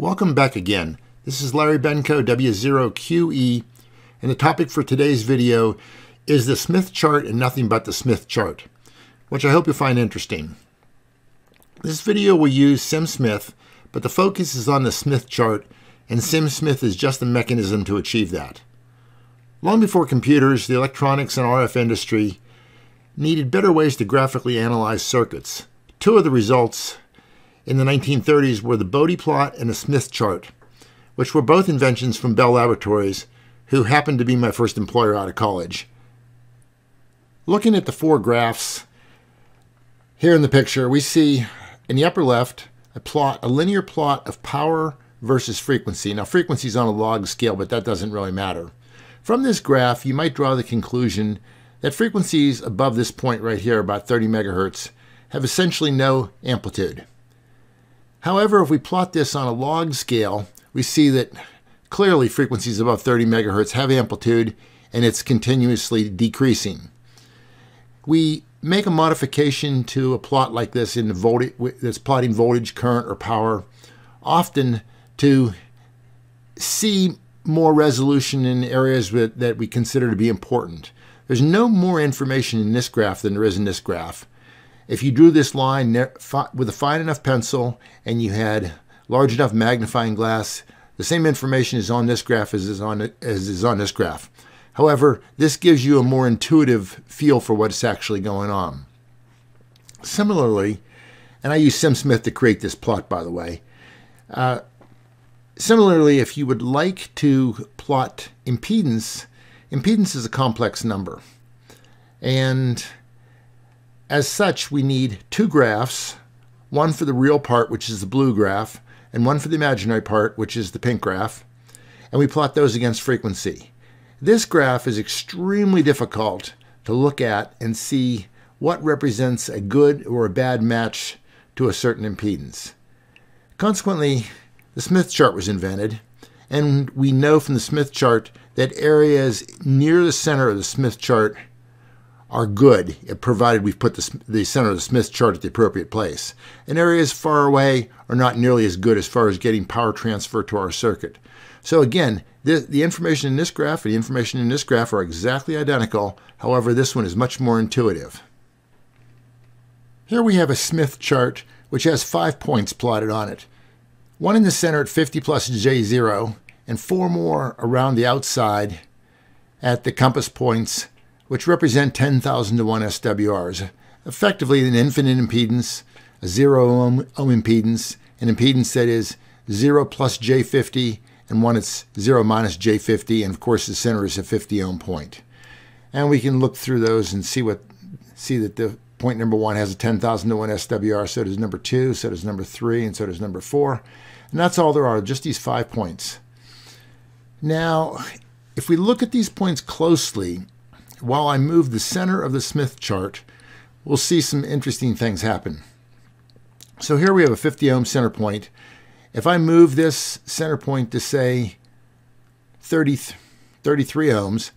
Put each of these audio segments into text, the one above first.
Welcome back again. This is Larry Benko, W0QE, and the topic for today's video is the Smith chart and nothing but the Smith chart, which I hope you find interesting. This video will use SimSmith, but the focus is on the Smith chart, and SimSmith is just the mechanism to achieve that. Long before computers, the electronics and RF industry needed better ways to graphically analyze circuits. Two of the results in the 1930s were the Bode plot and the Smith chart, which were both inventions from Bell Laboratories, who happened to be my first employer out of college. Looking at the four graphs here in the picture, we see in the upper left a plot, a linear plot of power versus frequency. Now, frequency is on a log scale, but that doesn't really matter. From this graph, you might draw the conclusion that frequencies above this point right here, about 30 megahertz, have essentially no amplitude. However, if we plot this on a log scale, we see that clearly frequencies above 30 megahertz have amplitude and it's continuously decreasing. We make a modification to a plot like this in the voltage that's plotting voltage, current, or power, often to see more resolution in areas that we consider to be important. There's no more information in this graph than there is in this graph. If you drew this line with a fine enough pencil and you had large enough magnifying glass, the same information is on this graph as is on, as is on this graph. However, this gives you a more intuitive feel for what's actually going on. Similarly, and I use SimSmith to create this plot, by the way. Uh, similarly, if you would like to plot impedance, impedance is a complex number. And as such, we need two graphs, one for the real part, which is the blue graph, and one for the imaginary part, which is the pink graph, and we plot those against frequency. This graph is extremely difficult to look at and see what represents a good or a bad match to a certain impedance. Consequently, the Smith chart was invented, and we know from the Smith chart that areas near the center of the Smith chart are good, eh, provided we've put the, the center of the Smith chart at the appropriate place. And areas far away are not nearly as good as far as getting power transfer to our circuit. So again, the information in this graph and the information in this graph are exactly identical. However, this one is much more intuitive. Here we have a Smith chart which has five points plotted on it. One in the center at 50 plus J0 and four more around the outside at the compass points which represent 10,000 to 1 SWRs, effectively an infinite impedance, a zero ohm, ohm impedance, an impedance that is 0 plus J50, and one that's 0 minus J50, and of course the center is a 50 ohm point. And we can look through those and see what see that the point number one has a 10,000 to 1 SWR, so does number two, so does number three, and so does number four. And that's all there are, just these five points. Now, if we look at these points closely, while I move the center of the Smith chart, we'll see some interesting things happen. So here we have a 50 ohm center point. If I move this center point to say 30, 33 ohms,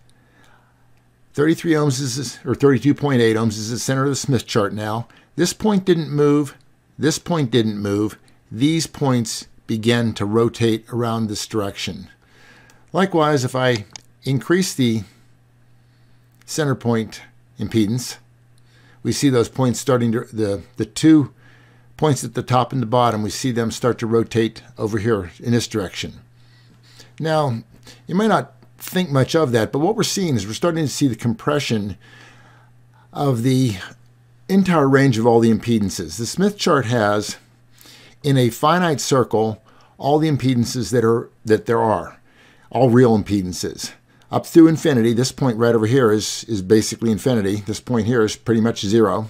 33 ohms is, or 32.8 ohms is the center of the Smith chart now. This point didn't move. This point didn't move. These points begin to rotate around this direction. Likewise, if I increase the center point impedance. We see those points starting to, the, the two points at the top and the bottom, we see them start to rotate over here in this direction. Now, you might not think much of that, but what we're seeing is we're starting to see the compression of the entire range of all the impedances. The Smith chart has, in a finite circle, all the impedances that are that there are, all real impedances up through infinity. This point right over here is, is basically infinity. This point here is pretty much zero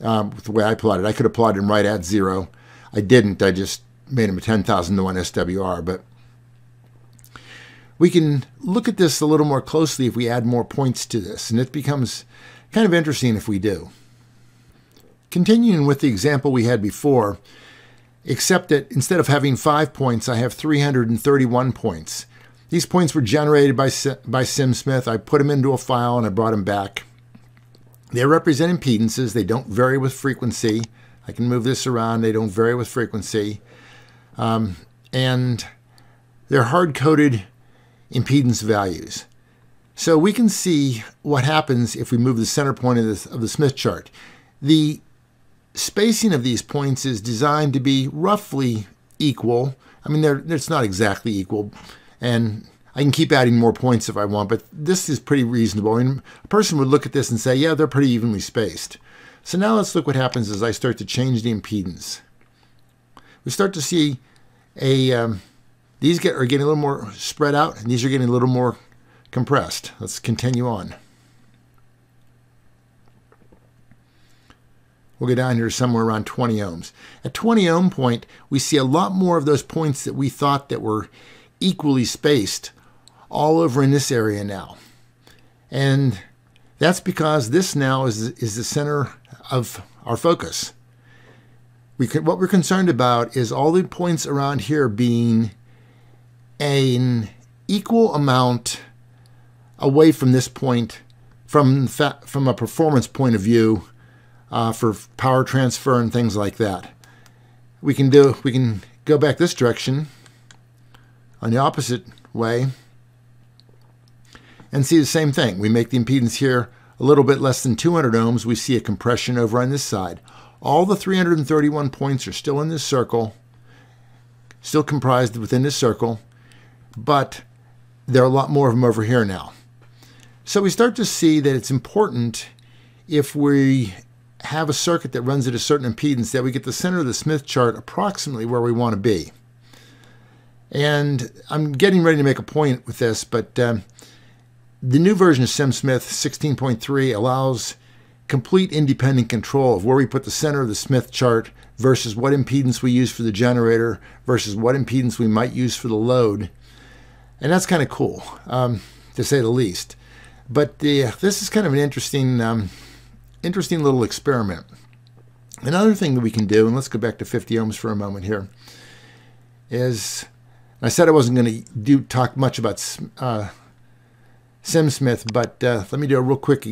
um, with the way I plotted. I could have plotted him right at zero. I didn't. I just made him a 10,000 to 1 SWR. But we can look at this a little more closely if we add more points to this. And it becomes kind of interesting if we do. Continuing with the example we had before, except that instead of having five points, I have 331 points. These points were generated by, by SimSmith. I put them into a file and I brought them back. They represent impedances. They don't vary with frequency. I can move this around. They don't vary with frequency. Um, and they're hard-coded impedance values. So we can see what happens if we move the center point of, of the Smith chart. The spacing of these points is designed to be roughly equal. I mean, they're, it's not exactly equal, and I can keep adding more points if I want, but this is pretty reasonable. I mean, a person would look at this and say, yeah, they're pretty evenly spaced. So now let's look what happens as I start to change the impedance. We start to see a um, these get are getting a little more spread out, and these are getting a little more compressed. Let's continue on. We'll go down here somewhere around 20 ohms. At 20 ohm point, we see a lot more of those points that we thought that were equally spaced all over in this area now. And that's because this now is, is the center of our focus. We what we're concerned about is all the points around here being an equal amount away from this point from, from a performance point of view uh, for power transfer and things like that. We can do we can go back this direction on the opposite way and see the same thing. We make the impedance here a little bit less than 200 ohms. We see a compression over on this side. All the 331 points are still in this circle, still comprised within this circle, but there are a lot more of them over here now. So we start to see that it's important if we have a circuit that runs at a certain impedance that we get the center of the Smith chart approximately where we want to be. And I'm getting ready to make a point with this, but um, the new version of SimSmith 16.3 allows complete independent control of where we put the center of the Smith chart versus what impedance we use for the generator versus what impedance we might use for the load. And that's kind of cool, um, to say the least. But the, this is kind of an interesting um, interesting little experiment. Another thing that we can do, and let's go back to 50 ohms for a moment here, is I said I wasn't going to do talk much about uh, SimSmith, but uh, let me do a real quick,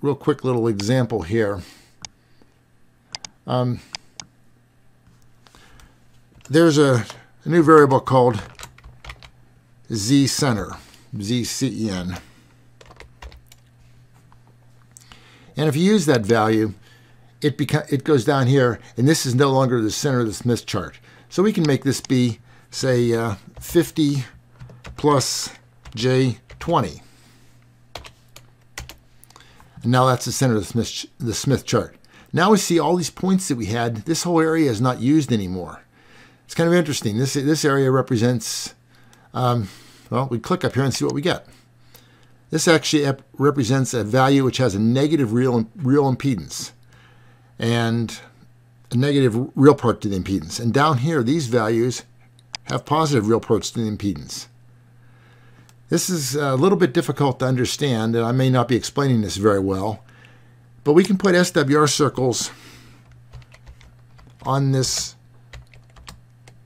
real quick little example here. Um, there's a, a new variable called Z center, Z C E N. And if you use that value, it, it goes down here, and this is no longer the center of the Smith chart. So we can make this be, say, uh, 50 plus J20. And now that's the center of the Smith, the Smith chart. Now we see all these points that we had. This whole area is not used anymore. It's kind of interesting. This, this area represents, um, well, we click up here and see what we get. This actually represents a value which has a negative real, real impedance and a negative real part to the impedance. And down here, these values have positive real the impedance. This is a little bit difficult to understand, and I may not be explaining this very well, but we can put SWR circles on this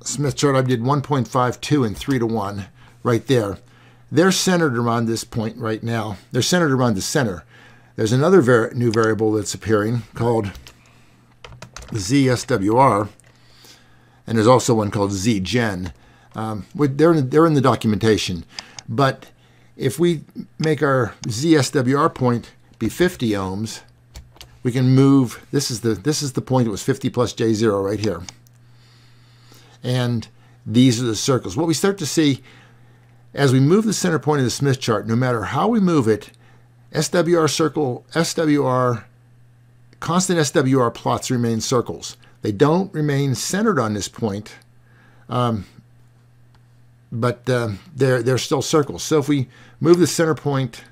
Smith chart. I did 1.52 and 3 to 1 right there. They're centered around this point right now. They're centered around the center. There's another var new variable that's appearing called ZSWR, and there's also one called ZGen. Um, they're, in, they're in the documentation. But if we make our ZSWR point be 50 ohms, we can move, this is the, this is the point that was 50 plus J0 right here. And these are the circles. What we start to see as we move the center point of the Smith chart, no matter how we move it, SWR circle, SWR, constant SWR plots remain circles. They don't remain centered on this point, um, but uh, they're, they're still circles. So if we move the center point,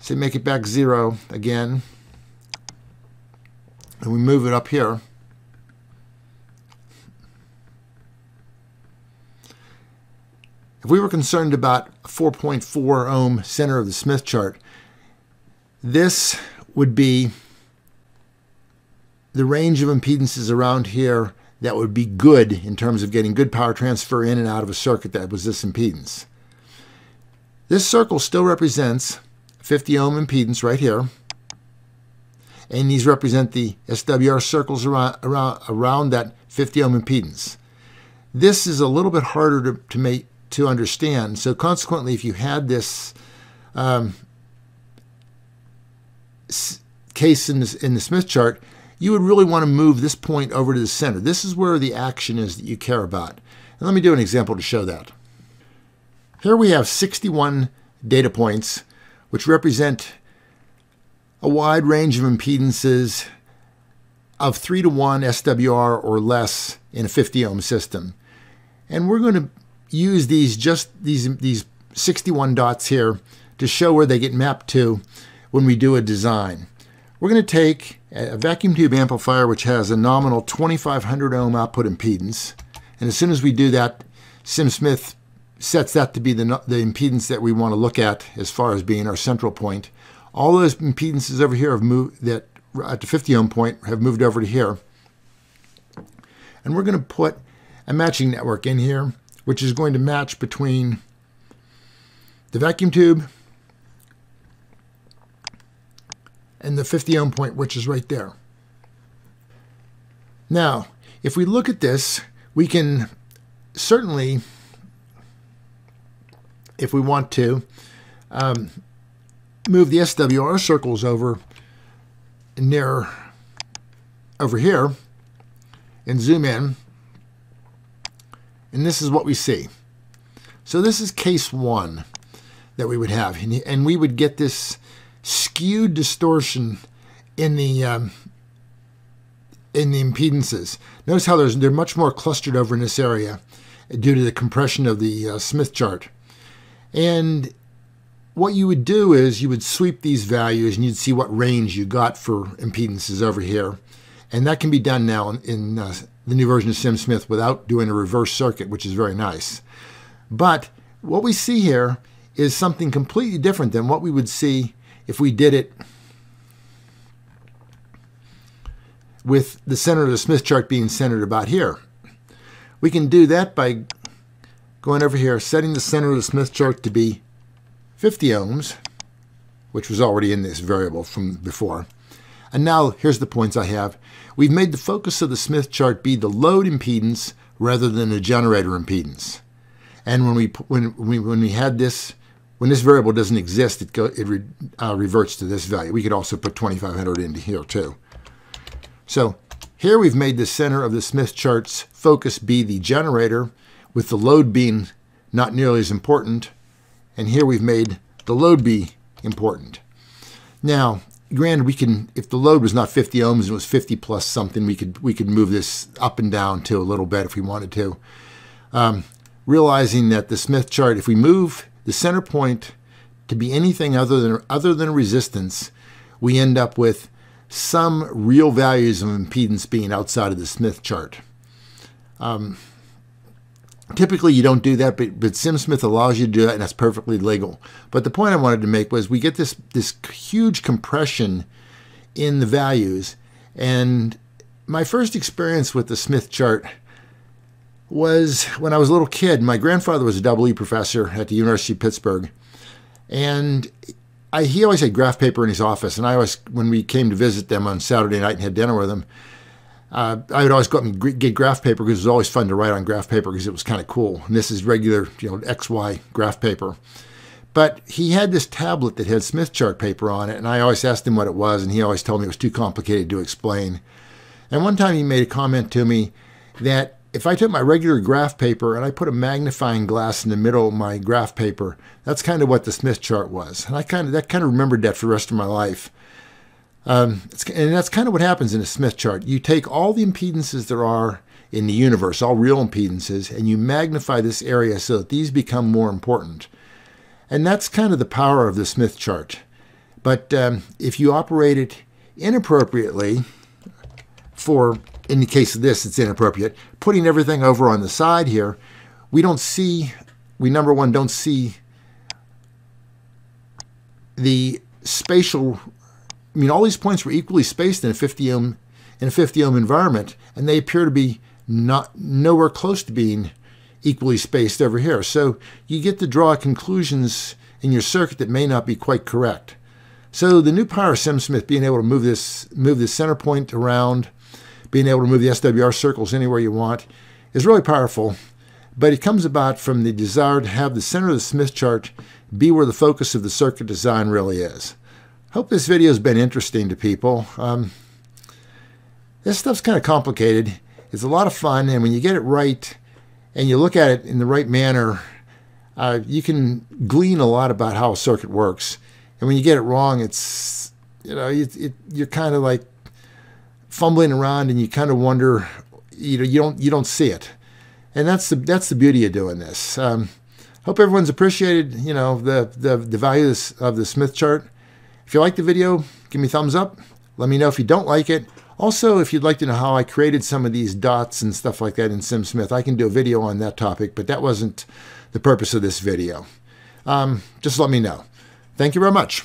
say make it back zero again, and we move it up here, If we were concerned about 4.4 ohm center of the Smith chart, this would be the range of impedances around here that would be good in terms of getting good power transfer in and out of a circuit that was this impedance. This circle still represents 50 ohm impedance right here. and these represent the SWR circles around, around, around that 50 ohm impedance. This is a little bit harder to, to make to understand. So consequently, if you had this um, case in, this, in the Smith chart, you would really want to move this point over to the center. This is where the action is that you care about. And let me do an example to show that. Here we have 61 data points, which represent a wide range of impedances of 3 to 1 SWR or less in a 50 ohm system. And we're going to use these just these these 61 dots here to show where they get mapped to when we do a design. We're going to take a vacuum tube amplifier which has a nominal 2500 ohm output impedance. And as soon as we do that, SimSmith sets that to be the, the impedance that we want to look at as far as being our central point. All those impedances over here have moved that at the 50 ohm point have moved over to here. And we're going to put a matching network in here, which is going to match between the vacuum tube and the 50 ohm point, which is right there. Now, if we look at this, we can certainly, if we want to, um, move the SWR circles over near over here and zoom in. And this is what we see. So this is case one that we would have. And we would get this skewed distortion in the um, in the impedances. Notice how there's, they're much more clustered over in this area due to the compression of the uh, Smith chart. And what you would do is you would sweep these values and you'd see what range you got for impedances over here. And that can be done now in, in uh, the new version of SimSmith without doing a reverse circuit, which is very nice. But what we see here is something completely different than what we would see if we did it with the center of the Smith chart being centered about here. We can do that by going over here, setting the center of the Smith chart to be 50 ohms, which was already in this variable from before. And now here's the points I have. We've made the focus of the Smith chart be the load impedance rather than the generator impedance. And when we when we when we had this when this variable doesn't exist, it, go, it re, uh, reverts to this value. We could also put 2500 into here too. So here we've made the center of the Smith chart's focus be the generator, with the load being not nearly as important. And here we've made the load be important. Now, granted, we can, if the load was not 50 ohms and it was 50 plus something, we could we could move this up and down to a little bit if we wanted to. Um, realizing that the Smith chart, if we move the center point to be anything other than other than resistance, we end up with some real values of impedance being outside of the Smith chart. Um, typically, you don't do that, but, but SimSmith allows you to do that, and that's perfectly legal. But the point I wanted to make was we get this this huge compression in the values, and my first experience with the Smith chart was when I was a little kid. My grandfather was a double E professor at the University of Pittsburgh. And I, he always had graph paper in his office. And I always, when we came to visit them on Saturday night and had dinner with them, uh, I would always go up and get graph paper because it was always fun to write on graph paper because it was kind of cool. And this is regular, you know, XY graph paper. But he had this tablet that had Smith chart paper on it, and I always asked him what it was, and he always told me it was too complicated to explain. And one time he made a comment to me that if I took my regular graph paper and I put a magnifying glass in the middle of my graph paper, that's kind of what the Smith chart was. And I kind of that kind of remembered that for the rest of my life. Um, and that's kind of what happens in a Smith chart. You take all the impedances there are in the universe, all real impedances, and you magnify this area so that these become more important. And that's kind of the power of the Smith chart. But um, if you operate it inappropriately for in the case of this, it's inappropriate. Putting everything over on the side here, we don't see, we number one don't see the spatial, I mean, all these points were equally spaced in a 50 ohm, in a 50 ohm environment, and they appear to be not nowhere close to being equally spaced over here. So you get to draw conclusions in your circuit that may not be quite correct. So the new power SimSmith being able to move this move the center point around, being able to move the SWR circles anywhere you want, is really powerful. But it comes about from the desire to have the center of the Smith chart be where the focus of the circuit design really is. Hope this video has been interesting to people. Um, this stuff's kind of complicated. It's a lot of fun, and when you get it right and you look at it in the right manner, uh, you can glean a lot about how a circuit works. And when you get it wrong, it's you know it, it, you're kind of like fumbling around, and you kind of wonder, you know, you don't you don't see it, and that's the that's the beauty of doing this. Um, hope everyone's appreciated you know the the, the value of, this, of the Smith chart. If you like the video, give me a thumbs up. Let me know if you don't like it. Also, if you'd like to know how I created some of these dots and stuff like that in SimSmith, I can do a video on that topic, but that wasn't the purpose of this video. Um, just let me know. Thank you very much.